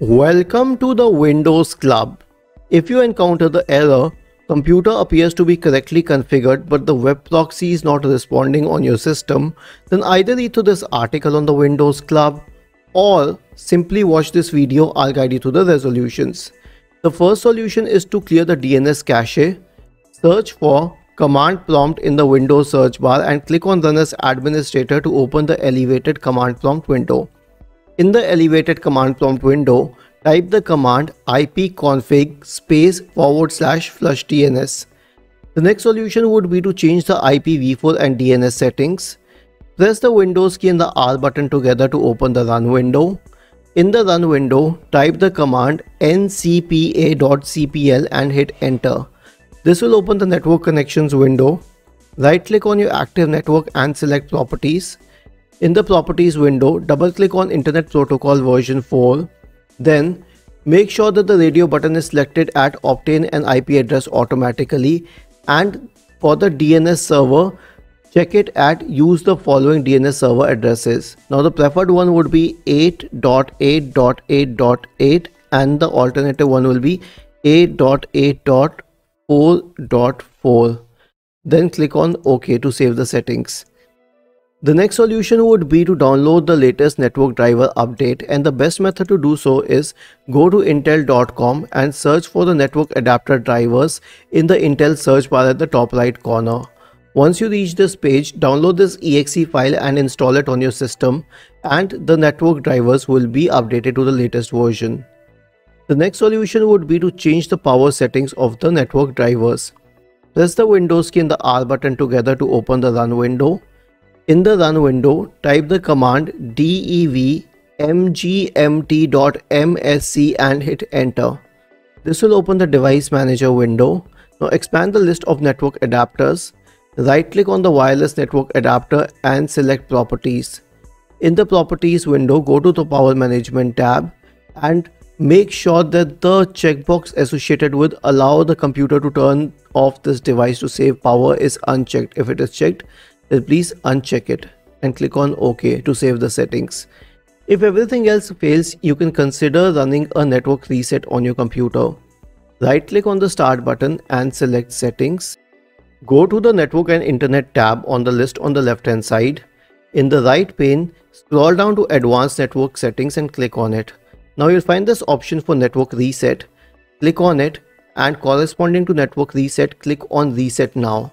Welcome to the Windows Club. If you encounter the error, computer appears to be correctly configured but the web proxy is not responding on your system, then either read through this article on the Windows Club or simply watch this video, I'll guide you through the resolutions. The first solution is to clear the DNS cache. Search for command prompt in the Windows search bar and click on run as administrator to open the elevated command prompt window. In the elevated command prompt window, type the command ipconfig space forward slash flush DNS. The next solution would be to change the IPv4 and DNS settings. Press the Windows key and the R button together to open the run window. In the run window, type the command ncpa.cpl and hit enter. This will open the network connections window. Right click on your active network and select properties. In the properties window, double click on Internet Protocol version 4. Then make sure that the radio button is selected at obtain an IP address automatically and for the DNS server, check it at use the following DNS server addresses. Now the preferred one would be 8.8.8.8 and the alternative one will be 8.8.4.4. Then click on OK to save the settings. The next solution would be to download the latest network driver update and the best method to do so is go to intel.com and search for the network adapter drivers in the Intel search bar at the top right corner. Once you reach this page, download this exe file and install it on your system and the network drivers will be updated to the latest version. The next solution would be to change the power settings of the network drivers. Press the Windows key and the R button together to open the run window. In the run window, type the command dev mgmt.msc and hit enter. This will open the device manager window. Now expand the list of network adapters. Right click on the wireless network adapter and select properties. In the properties window, go to the power management tab and make sure that the checkbox associated with allow the computer to turn off this device to save power is unchecked. If it is checked, then please uncheck it and click on OK to save the settings. If everything else fails, you can consider running a network reset on your computer. Right click on the start button and select settings. Go to the network and internet tab on the list on the left hand side. In the right pane, scroll down to advanced network settings and click on it. Now you'll find this option for network reset. Click on it and corresponding to network reset, click on reset now.